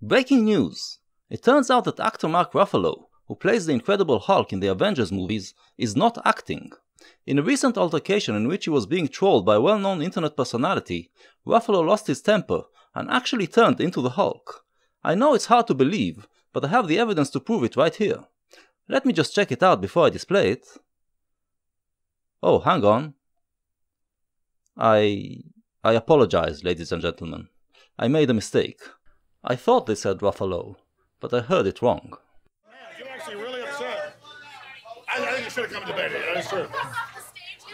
Breaking news! It turns out that actor Mark Ruffalo, who plays the Incredible Hulk in the Avengers movies, is not acting. In a recent altercation in which he was being trolled by a well known internet personality, Ruffalo lost his temper and actually turned into the Hulk. I know it's hard to believe, but I have the evidence to prove it right here. Let me just check it out before I display it. Oh, hang on. I. I apologize, ladies and gentlemen. I made a mistake. I thought they said Ruffalo, but I heard it wrong. You're actually really upset. I, I think you should have come to bed. That's true.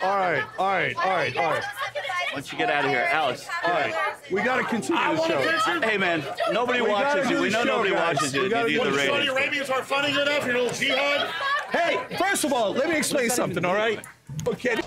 All right, all right, all right, all right. Once you get out of here, Alex? All right. We got to continue I the show. Hey man, nobody We watches do you. We know nobody guys. watches you. You need the the Saudi. Arabians aren't funny enough. Your little jihad. Hey, first of all, let me explain something. All right? Okay.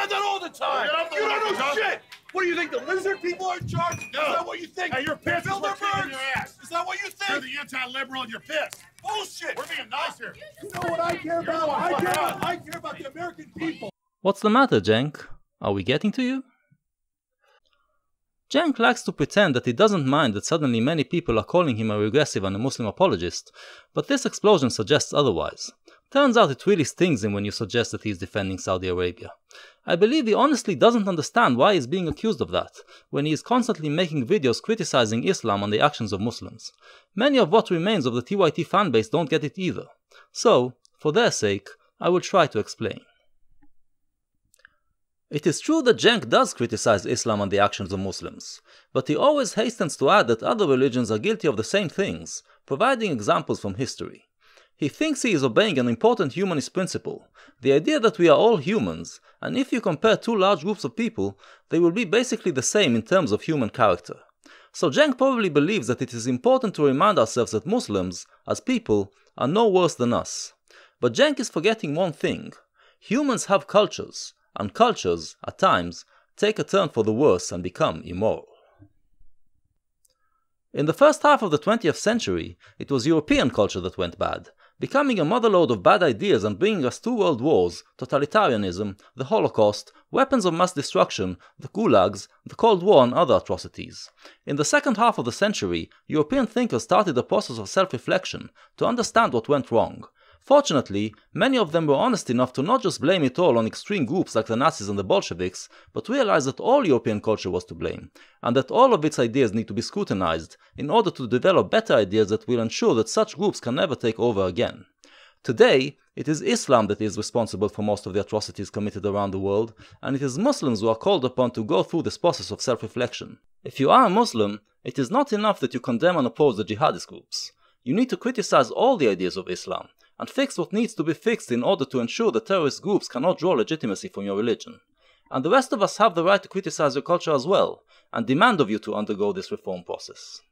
Really? About that all the time. You don't know shit. What do you think? The lizard people are in charge? No. Is that what you think? Hey, you're pissed. Bilderberg. Your ass. Is that what you think? You're the anti-liberal and you're pissed. Bullshit. We're being nice here. You know what I care about? I care about, I care about the American people. What's the matter, Cenk? Are we getting to you? Cenk likes to pretend that he doesn't mind that suddenly many people are calling him a regressive and a Muslim apologist, but this explosion suggests otherwise. Turns out it really stings him when you suggest that he is defending Saudi Arabia. I believe he honestly doesn't understand why he is being accused of that, when he is constantly making videos criticizing Islam and the actions of Muslims. Many of what remains of the TYT fanbase don't get it either. So, for their sake, I will try to explain. It is true that Cenk does criticize Islam and the actions of Muslims, but he always hastens to add that other religions are guilty of the same things, providing examples from history. He thinks he is obeying an important humanist principle, the idea that we are all humans, and if you compare two large groups of people, they will be basically the same in terms of human character. So Cenk probably believes that it is important to remind ourselves that Muslims, as people, are no worse than us. But Cenk is forgetting one thing. Humans have cultures, and cultures, at times, take a turn for the worse and become immoral. In the first half of the 20th century, it was European culture that went bad, becoming a motherlode of bad ideas and bringing us two world wars, totalitarianism, the Holocaust, weapons of mass destruction, the gulags, the Cold War, and other atrocities. In the second half of the century, European thinkers started a process of self reflection to understand what went wrong. Fortunately, many of them were honest enough to not just blame it all on extreme groups like the Nazis and the Bolsheviks, but realize that all European culture was to blame, and that all of its ideas need to be scrutinized in order to develop better ideas that will ensure that such groups can never take over again. Today, it is Islam that is responsible for most of the atrocities committed around the world, and it is Muslims who are called upon to go through this process of self reflection. If you are a Muslim, it is not enough that you condemn and oppose the jihadist groups. You need to criticize all the ideas of Islam and fix what needs to be fixed in order to ensure that terrorist groups cannot draw legitimacy from your religion. And the rest of us have the right to criticize your culture as well, and demand of you to undergo this reform process.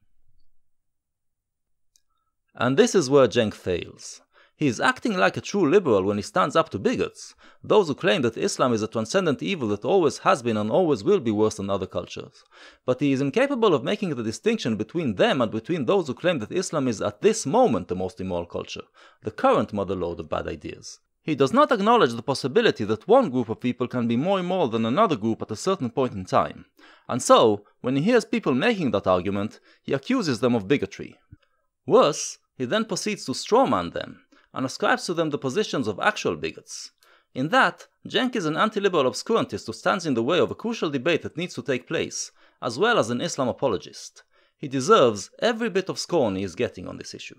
And this is where Cenk fails. He is acting like a true liberal when he stands up to bigots, those who claim that Islam is a transcendent evil that always has been and always will be worse than other cultures. But he is incapable of making the distinction between them and between those who claim that Islam is at this moment the most immoral culture, the current motherlode of bad ideas. He does not acknowledge the possibility that one group of people can be more immoral than another group at a certain point in time. And so, when he hears people making that argument, he accuses them of bigotry. Worse, he then proceeds to strawman them, and ascribes to them the positions of actual bigots. In that, Cenk is an anti-liberal obscurantist who stands in the way of a crucial debate that needs to take place, as well as an Islam apologist. He deserves every bit of scorn he is getting on this issue.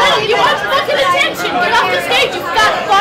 You want fucking attention? Get off the stage, you fat!